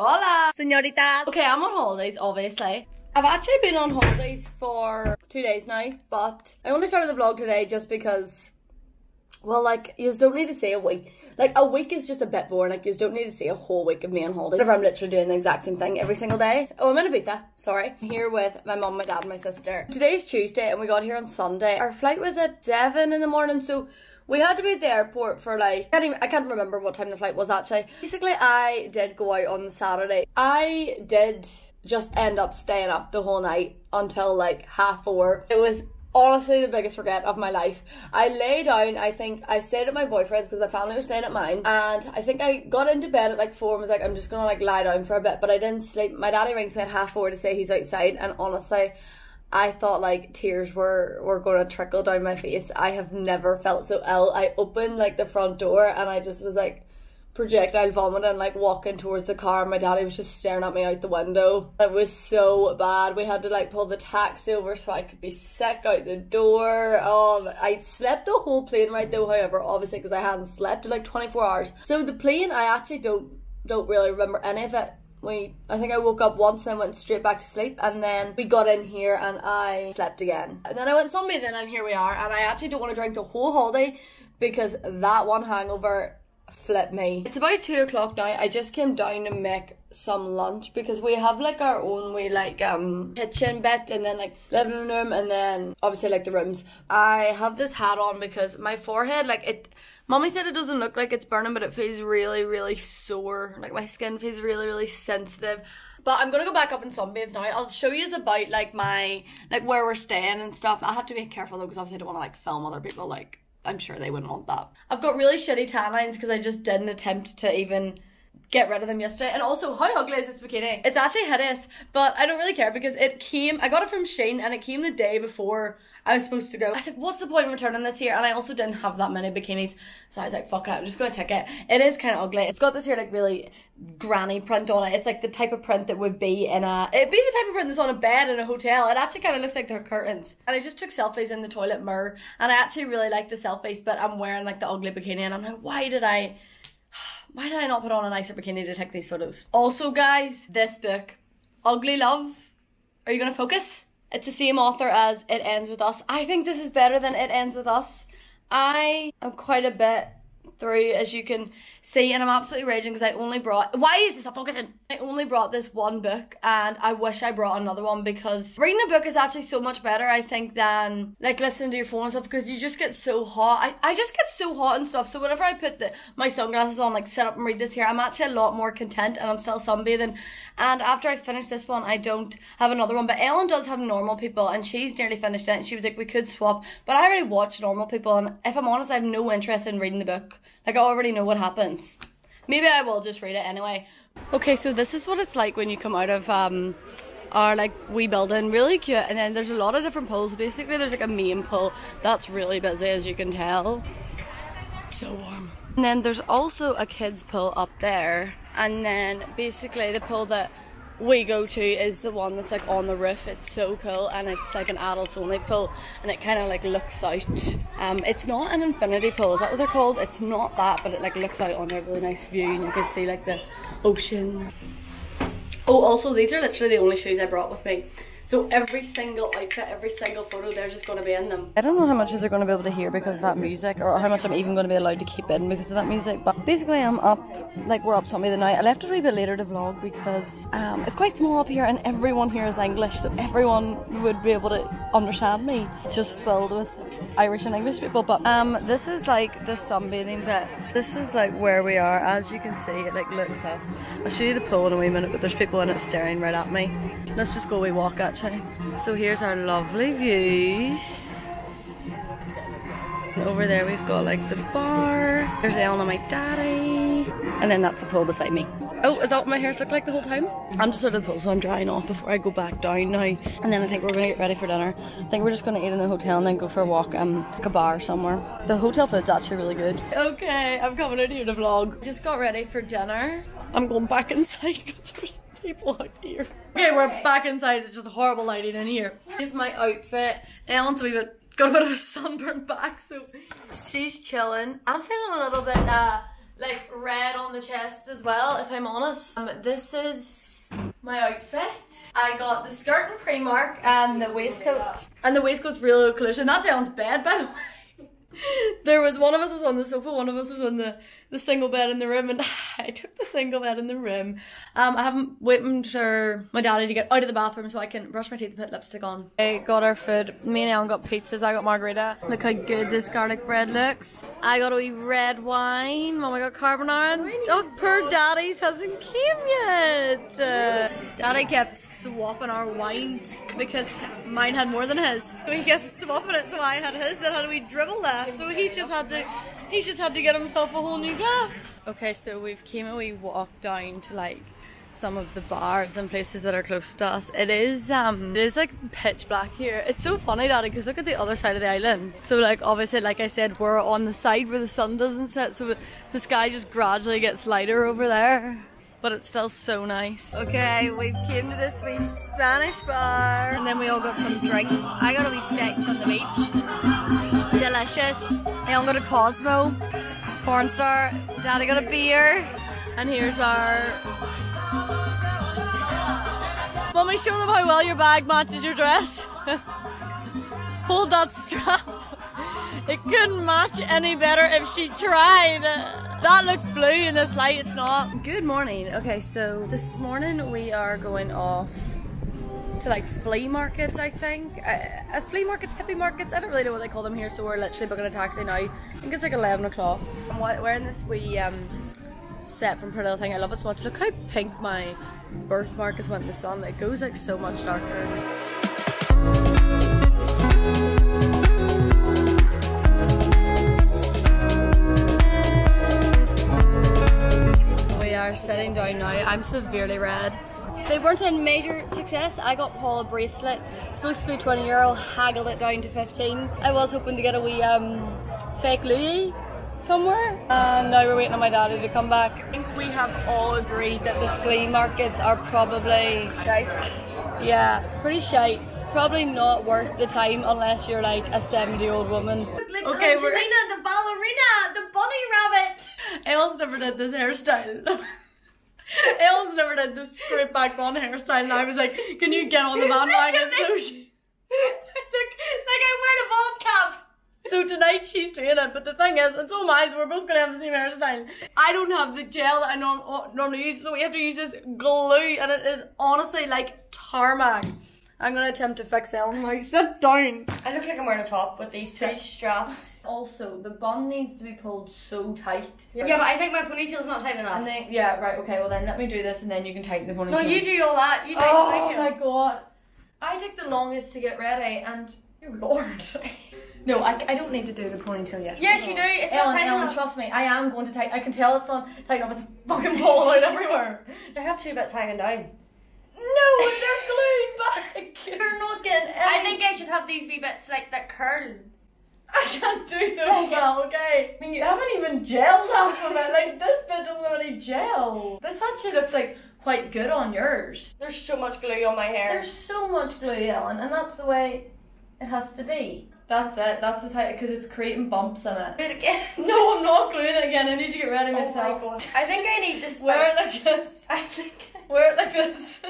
Hola, señoritas. Okay, I'm on holidays, obviously. I've actually been on holidays for two days now, but I only started the vlog today just because, well, like, you just don't need to see a week. Like, a week is just a bit boring. Like, you just don't need to see a whole week of me on holiday. Whenever I'm literally doing the exact same thing every single day. Oh, I'm in Ibiza. Sorry. I'm here with my mum, my dad, and my sister. Today's Tuesday, and we got here on Sunday. Our flight was at 7 in the morning, so we had to be at the airport for like I can't even I can't remember what time the flight was actually. Basically I did go out on Saturday. I did just end up staying up the whole night until like half four. It was honestly the biggest regret of my life. I lay down, I think I stayed at my boyfriend's because my family was staying at mine and I think I got into bed at like four and was like I'm just gonna like lie down for a bit but I didn't sleep. My daddy rings me at half four to say he's outside and honestly I thought like tears were were going to trickle down my face. I have never felt so ill. I opened like the front door and I just was like projectile vomiting like walking towards the car. My daddy was just staring at me out the window. It was so bad. We had to like pull the taxi over so I could be sick out the door. Um I slept the whole plane right though however obviously because I hadn't slept in like 24 hours. So the plane I actually don't don't really remember any of it we I think I woke up once and went straight back to sleep and then we got in here and I slept again. And then I went sunbathing and here we are and I actually don't want to drink the whole holiday because that one hangover flipped me. It's about two o'clock now. I just came down to make some lunch because we have like our own way like um kitchen bit and then like living room and then obviously like the rooms. I have this hat on because my forehead like it Mommy said it doesn't look like it's burning but it feels really really sore. Like my skin feels really really sensitive. But I'm gonna go back up and sunbathe now. I'll show you about like my like where we're staying and stuff. I have to be careful though because obviously I don't want to like film other people like I'm sure they wouldn't want that. I've got really shitty tan lines because I just didn't attempt to even get rid of them yesterday. And also, how ugly is this bikini? It's actually hideous, but I don't really care because it came, I got it from Shein and it came the day before I was supposed to go. I said, what's the point in returning this here? And I also didn't have that many bikinis. So I was like, fuck it, I'm just gonna take it. It is kind of ugly. It's got this here like really granny print on it. It's like the type of print that would be in a, it'd be the type of print that's on a bed in a hotel. It actually kind of looks like they're curtains. And I just took selfies in the toilet mirror and I actually really like the selfies, but I'm wearing like the ugly bikini and I'm like, why did I, why did I not put on a nicer bikini to take these photos? Also guys, this book, Ugly Love, are you gonna focus? It's the same author as It Ends With Us. I think this is better than It Ends With Us. I am quite a bit through as you can see and I'm absolutely raging because I only brought why is this? Not focusing. I only brought this one book and I wish I brought another one because reading a book is actually so much better I think than like listening to your phone and stuff because you just get so hot. I, I just get so hot and stuff so whenever I put the my sunglasses on like sit up and read this here I'm actually a lot more content and I'm still sunbathing. And after I finish this one I don't have another one but Ellen does have normal people and she's nearly finished it and she was like we could swap but I already watched normal people and if I'm honest I have no interest in reading the book like I already know what happens. Maybe I will just read it anyway. Okay, so this is what it's like when you come out of um our like wee building, really cute. And then there's a lot of different pools. Basically, there's like a main pool that's really busy, as you can tell. So warm. And then there's also a kids pool up there. And then basically the pool that we go to is the one that's like on the roof. It's so cool and it's like an adults only pool and it kind of like looks out. Um, it's not an infinity pool, is that what they're called? It's not that, but it like looks out on a really nice view and you can see like the ocean. Oh, also these are literally the only shoes I brought with me. So every single outfit, every single photo, they're just going to be in them. I don't know how much they're going to be able to hear because of that music or how much I'm even going to be allowed to keep in because of that music. But basically I'm up, like we're up something the night. I left a wee bit later to vlog because um, it's quite small up here and everyone here is English so everyone would be able to understand me. It's just filled with Irish and English people. But um, this is like the sunbathing bit. This is like where we are. As you can see, it like looks up. I'll show you the pool in a wee minute, but there's people in it staring right at me. Let's just go we walk actually. So here's our lovely views. Over there we've got like the bar. There's Ellen and my daddy. And then that's the pool beside me. Oh, is that what my hair's looked like the whole time? I'm just out of the pool, so I'm drying off before I go back down now. And then I think we're gonna get ready for dinner. I think we're just gonna eat in the hotel and then go for a walk, um, like a bar somewhere. The hotel food's actually really good. Okay, I'm coming out here to vlog. Just got ready for dinner. I'm going back inside because there's people out here. Okay, we're back inside. It's just horrible lighting in here. Here's my outfit. Ellen's a wee bit got a bit of a sunburn back, so she's chilling. I'm feeling a little bit uh like red on the chest as well, if I'm honest. Um, this is my outfit. I got the skirt in Primark and the waistcoat. And the waistcoat's real collision. That's Ellen's bed, by the way there was one of us was on the sofa, one of us was on the, the single bed in the room, and I took the single bed in the room. Um, I haven't waited for my daddy to get out of the bathroom so I can brush my teeth and put lipstick on. I got our food. Me and Ellen got pizzas. I got margarita. Look how good this garlic bread looks. I got a wee red wine. Mama got carbonara. Oh, poor daddy's hasn't came yet. Uh, daddy kept swapping our wines because mine had more than his. So he kept swapping it so I had his. Then how do we dribble that? So he's just had to he's just had to get himself a whole new glass. Okay, so we've came and we walked down to like some of the bars and places that are close to us. It is um it is like pitch black here. It's so funny that because look at the other side of the island. So like obviously like I said we're on the side where the sun doesn't set so the sky just gradually gets lighter over there but it's still so nice. Okay, we came to this wee Spanish bar and then we all got some drinks. I got a wee sex on the beach. Delicious. I all got to Cosmo, porn star. Daddy got a beer. And here's our... Mommy, show them how well your bag matches your dress. Hold that strap. It couldn't match any better if she tried. That looks blue in this light, it's not. Good morning. Okay, so this morning we are going off to like flea markets, I think. Uh, uh, flea markets, hippie markets, I don't really know what they call them here, so we're literally booking a taxi now. I think it's like 11 o'clock. I'm wearing this wee um, set from Pretty Little Thing. I love it so much. Look how pink my birthmark is when the sun. It goes like so much darker. We are sitting down now. I'm severely red. They weren't a major success. I got Paul a bracelet. It's supposed to be 20 euro, haggled it down to 15. I was hoping to get a wee um, fake Louis somewhere. And now we're waiting on my daddy to come back. I think we have all agreed that the flea markets are probably shite. Yeah, pretty shite. Probably not worth the time unless you're like a 70 year old woman. Like okay, Angelina, we're... the ballerina, the bunny rabbit. Ellen's never did this hairstyle. Ellen's never did this straight back bun hairstyle, and I was like, "Can you get on the bandwagon?" so she, like, like I'm wearing a bald cap. So tonight she's doing it, but the thing is, and so am I, so we're both gonna have the same hairstyle. I don't have the gel that I norm- normally use, so we have to use this glue, and it is honestly like tarmac. I'm gonna attempt to fix Ellen. Like, sit down. I look like I'm wearing a top with these two straps. Also, the bun needs to be pulled so tight. Yeah, yeah but I think my ponytail's not tight enough. And then, yeah, right, okay, well then let me do this and then you can tighten the ponytail. No, you do all that. You tighten oh, the ponytail. Oh my god. I took the longest to get ready and, oh lord. No, I, I don't need to do the ponytail yet. Yes, you do. It's Ellen, not tight Ellen, enough. trust me. I am going to tighten. I can tell it's not tight enough. It's fucking falling out everywhere. I have two bits hanging down. No, they're glued back. You're not getting any. I think I should have these wee bits like that curl. I can't do those well, okay? I mean, you haven't even gelled half of it. Like, this bit doesn't have any gel. This actually looks like quite good on yours. There's so much glue on my hair. There's so much glue, on, and that's the way it has to be. That's it. That's the type because it's creating bumps in it. Do it again. No, I'm not gluing it again. I need to get ready oh myself. My God. I think I need this. Wear it like this. I think. Wear it like this.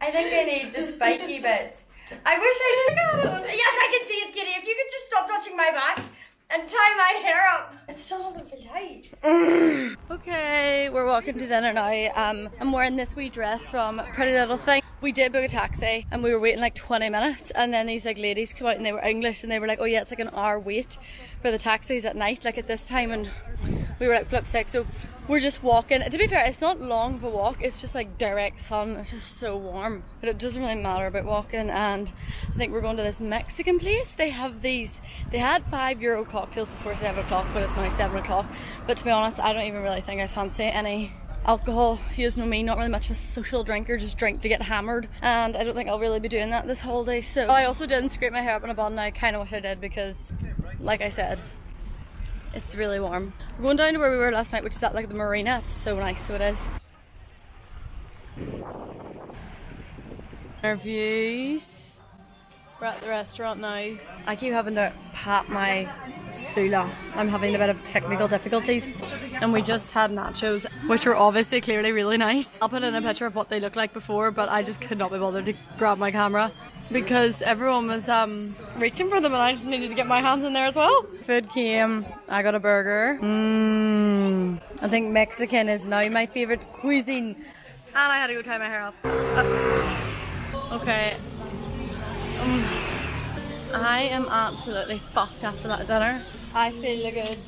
I think I need the spiky bit. I wish I. yes, I can see it, Kitty. If you could just stop touching my back and tie my hair up. It still doesn't feel tight. okay, we're walking to dinner now. Um, I'm wearing this wee dress from Pretty Little Thing. We did book a taxi and we were waiting like 20 minutes and then these like ladies come out and they were English and they were like, oh yeah, it's like an hour wait for the taxis at night, like at this time and we were like flip sick. So we're just walking. To be fair, it's not long of a walk. It's just like direct sun. It's just so warm. But it doesn't really matter about walking. And I think we're going to this Mexican place. They have these. They had five euro cocktails before seven o'clock, but it's now seven o'clock. But to be honest, I don't even really think I fancy any alcohol. You no me, not really much of a social drinker, just drink to get hammered. And I don't think I'll really be doing that this holiday. So I also didn't scrape my hair up in a bun. And I kind of wish I did because, like I said, it's really warm. We're going down to where we were last night, which is at like the marina. It's so nice, so it is. Our views. We're at the restaurant now. I keep having to pat my Sula. I'm having a bit of technical difficulties. And we just had nachos, which were obviously clearly really nice. I'll put in a picture of what they look like before, but I just could not be bothered to grab my camera because everyone was um, reaching for them and I just needed to get my hands in there as well. Food came, I got a burger. Mmm. I think Mexican is now my favourite cuisine. And I had to go tie my hair up. Uh, okay, um, I am absolutely fucked after that dinner. I feel like good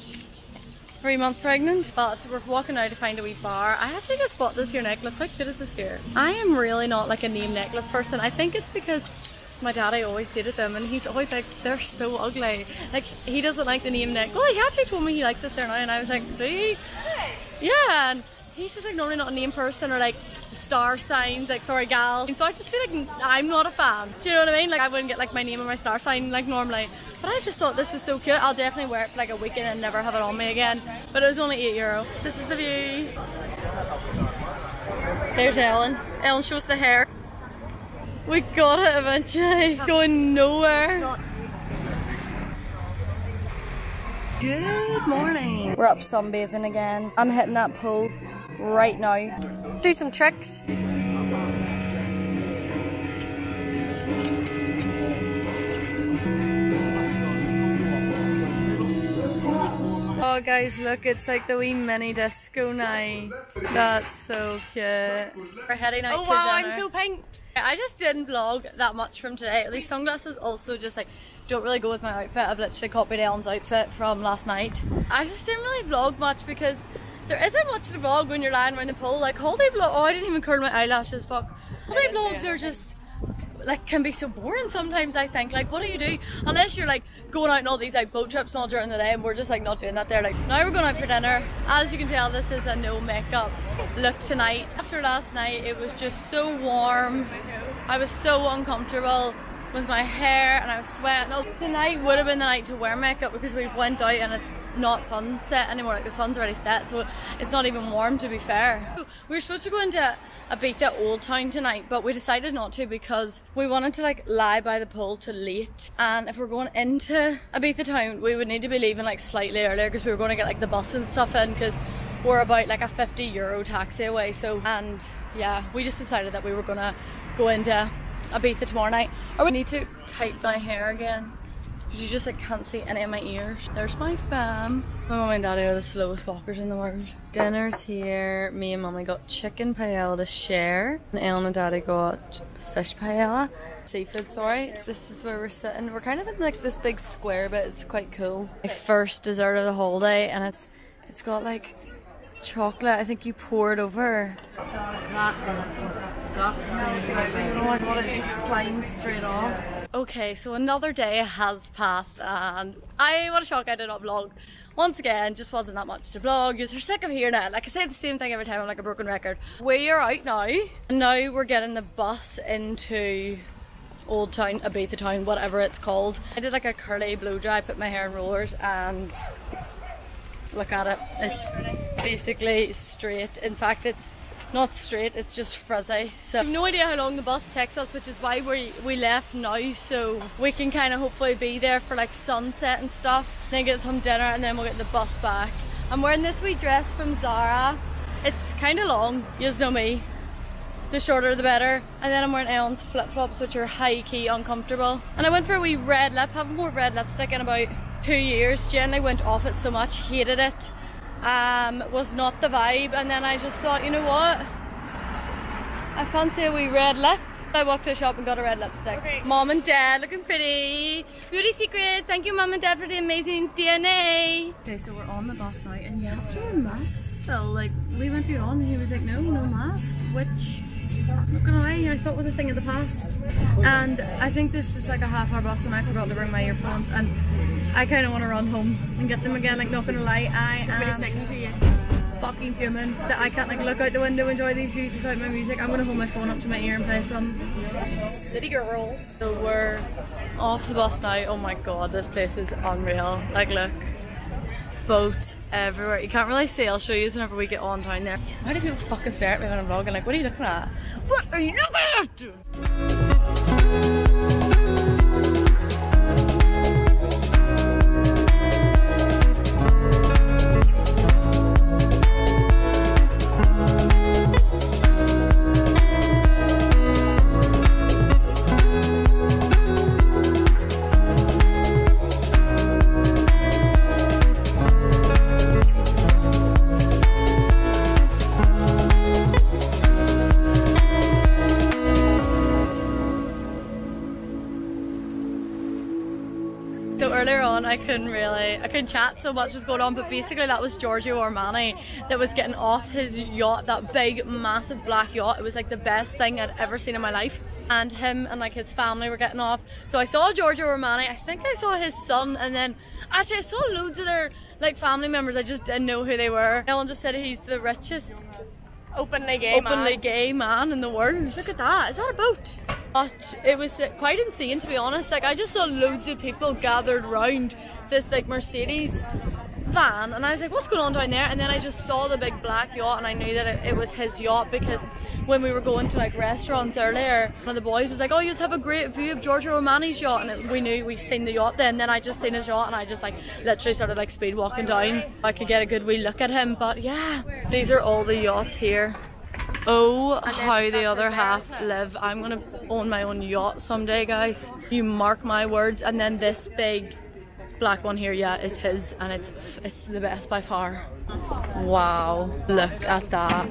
three months pregnant, but we're walking out to find a wee bar. I actually just bought this here necklace. How cute is this here? I am really not like a name necklace person. I think it's because my daddy always hated them and he's always like, they're so ugly. Like, he doesn't like the name necklace. Well, he actually told me he likes this there now and I was like, do you? Yeah, and he's just like normally not a name person or like star signs, like sorry gals. And So I just feel like I'm not a fan. Do you know what I mean? Like I wouldn't get like my name and my star sign like normally. But I just thought this was so cute. I'll definitely wear it for like a weekend and never have it on me again. But it was only 8 euro. This is the view. There's Ellen. Ellen shows the hair. We got it eventually. Going nowhere. Good morning. We're up sunbathing again. I'm hitting that pool right now. Do some tricks. Oh guys, look, it's like the wee mini disco night. That's so cute. We're heading out Oh to wow, dinner. I'm so pink. I just didn't vlog that much from today. These sunglasses also just like don't really go with my outfit. I've literally copied Ellen's outfit from last night. I just didn't really vlog much because there isn't much to vlog when you're lying around the pool. Like holiday vlog. Oh, I didn't even curl my eyelashes. Fuck. Holiday vlogs are just like can be so boring sometimes. I think like what do you do unless you're like going out on all these like boat trips and all during the day, and we're just like not doing that there. Like now we're going out for dinner. As you can tell, this is a no makeup look tonight. After last night, it was just so warm. I was so uncomfortable with my hair and I was sweating. Oh, tonight would have been the night to wear makeup because we went out and it's not sunset anymore. Like the sun's already set, so it's not even warm to be fair. We were supposed to go into Ibiza Old Town tonight, but we decided not to because we wanted to like lie by the pool till late. And if we're going into Ibiza Town, we would need to be leaving like slightly earlier because we were going to get like the bus and stuff in because we're about like a 50 euro taxi away. So, and yeah, we just decided that we were gonna go into Ibiza tomorrow night. I we need to tighten my hair again. You just like can't see any of my ears. There's my fam. My mum and daddy are the slowest walkers in the world. Dinner's here. Me and mummy got chicken paella to share. And Ellen and daddy got fish paella. Seafood, sorry. This is where we're sitting. We're kind of in like this big square but it's quite cool. My first dessert of the whole day and it's it's got like chocolate. I think you pour it over. straight off. Okay, so another day has passed and I, what a shock I did not vlog. Once again, just wasn't that much to vlog. You're sick of hearing it. Like I say the same thing every time, I'm like a broken record. We are out now. And now we're getting the bus into Old Town, Ibiza Town, whatever it's called. I did like a curly blow dry, put my hair in rollers and look at it. It's basically straight. In fact, it's not straight, it's just frizzy. So no idea how long the bus takes us, which is why we we left now so we can kind of hopefully be there for like sunset and stuff. Then get some dinner and then we'll get the bus back. I'm wearing this wee dress from Zara. It's kind of long, you know me. The shorter the better. And then I'm wearing Ellen's flip-flops which are high-key uncomfortable. And I went for a wee red lip, haven't worn red lipstick in about two years. Generally went off it so much, hated it um, was not the vibe. And then I just thought you know what? I fancy a wee red lip. I walked to a shop and got a red lipstick. Okay. mom and dad looking pretty. Beauty secrets. Thank you mom and dad for the amazing DNA okay so we're on the bus now and you have to wear masks still. Like we went to on and he was like no no mask which not gonna lie, I thought was a thing of the past. And I think this is like a half hour bus and I forgot to bring my earphones and I kinda wanna run home and get them again, like not gonna lie, I am to fucking fuming that I can't like look out the window, and enjoy these views without my music. I'm gonna hold my phone up to my ear and play some City girls. so we're off the bus now. Oh my god, this place is unreal. Like look. Boats everywhere. You can't really see, I'll show you as whenever we get on down there. Why do people fucking stare at me when I'm vlogging? Like, what are you looking at? What are you looking at? I couldn't chat so much was going on, but basically that was Giorgio Armani that was getting off his yacht, that big, massive black yacht. It was like the best thing I'd ever seen in my life. And him and like his family were getting off. So I saw Giorgio Armani, I think I saw his son, and then actually I saw loads of their like family members. I just didn't know who they were. Ellen just said he's the richest Openly gay openly man. gay man in the world. Look at that. Is that a boat? But it was quite insane to be honest. Like I just saw loads of people gathered round this like Mercedes van and I was like, what's going on down there? And then I just saw the big black yacht and I knew that it, it was his yacht because when we were going to like restaurants earlier, one of the boys was like, oh, you just have a great view of Giorgio Armani's yacht. And it, we knew we'd seen the yacht then. Then I just seen his yacht and I just like literally started like speed walking down. I could get a good wee look at him. But yeah, these are all the yachts here. Oh, how the other half live. I'm gonna own my own yacht someday, guys. You mark my words. And then this big black one here, yeah, is his, and it's it's the best by far. Wow, look at that.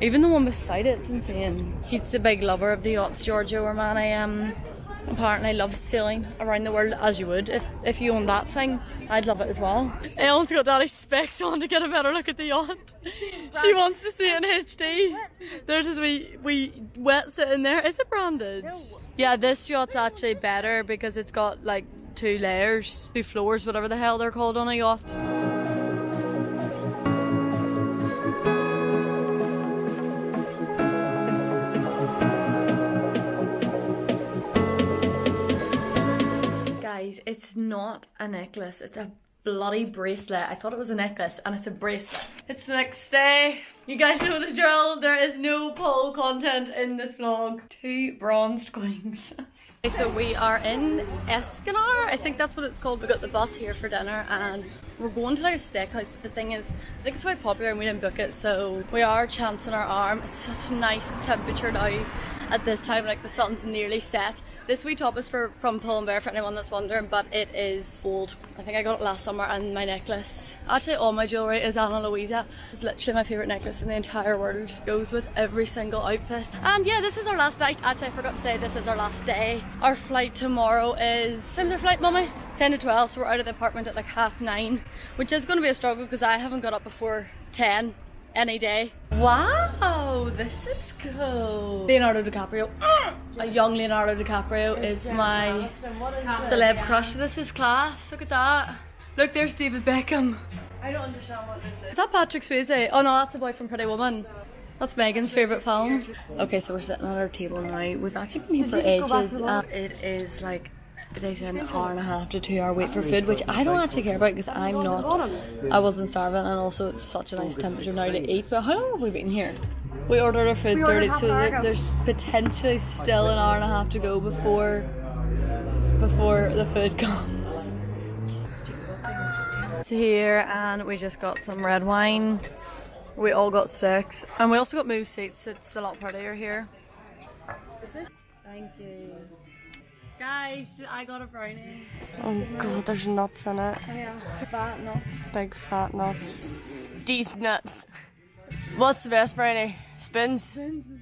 Even the one beside it's insane. He's the big lover of the yachts, Giorgio Armani. Um, apparently loves sailing around the world as you would. If if you own that thing, I'd love it as well. Ellen's got daddy's specs on to get a better look at the yacht. She wants to see it in HD. There's this wee wee wetsuit in there. Is it branded? Yeah, this yacht's actually better because it's got like two layers, two floors, whatever the hell they're called on a yacht. Guys, it's not a necklace, it's a bloody bracelet. I thought it was a necklace and it's a bracelet. It's the next day. You guys know the drill. There pole content in this vlog. Two bronzed queens. So we are in Es Canar. I think that's what it's called. We got the bus here for dinner and we're going to like a steakhouse. But the thing is, I think it's quite popular and we didn't book it. So we are chancing our arm. It's such a nice temperature now at this time. Like the sun's nearly set. This wee top is for from Pull and Bear for anyone that's wondering, but it is gold. I think I got it last summer and my necklace. Actually all my jewellery is Ana Luisa. It's literally my favourite necklace in the entire world. Goes with every single outfit. And yeah, this is our last night. Actually I forgot to say this is our last day. Our flight tomorrow is time's our flight, mummy? 10 to 12, so we're out of the apartment at like half nine, which is gonna be a struggle because I haven't got up before 10 any day. Wow, this is cool. Leonardo DiCaprio. A young Leonardo DiCaprio is my celeb crush. This is class. Look at that. Look, there's David Beckham. I don't understand what this is. Is that Patrick Swayze? Oh no, that's the boy from Pretty Woman. That's Megan's favourite film. Okay, so we're sitting at our table now. We've actually been here for go back ages. Um, it is like they said an hour and a half to two hour wait for food, which I don't actually care about because I'm not. I wasn't starving, and also it's such a nice temperature now to eat. But how long have we been here? We ordered our food 30, so there, there's potentially still an hour and a half to go before before the food comes. It's here, and we just got some red wine. We all got steaks, and we also got move seats. It's a lot prettier here. Thank you. Guys, I got a brownie. Oh god, there's nuts in it. I asked fat nuts. Big fat nuts. These nuts. What's the best brownie? Spoons? Spoons.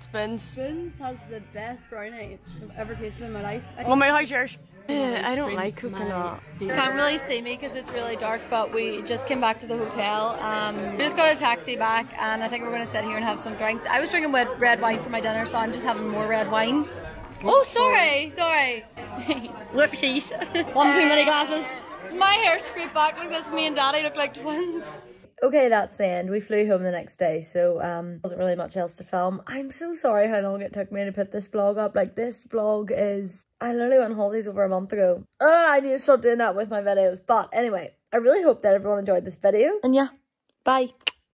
Spoons. Spoons has the best brownie I've ever tasted in my life. I Mummy, how's yours? I don't like coconut. can't really see me because it's really dark, but we just came back to the hotel. Um, we just got a taxi back, and I think we're going to sit here and have some drinks. I was drinking red, red wine for my dinner, so I'm just having more red wine. Oh, sorry, sorry. Whoopsies. One too many glasses. My hair scraped back like this. Me and Daddy look like twins. Okay, that's the end. We flew home the next day, so um, wasn't really much else to film. I'm so sorry how long it took me to put this vlog up. Like this vlog is, I literally went on holidays over a month ago. Oh, I need to stop doing that with my videos. But anyway, I really hope that everyone enjoyed this video. And yeah, bye.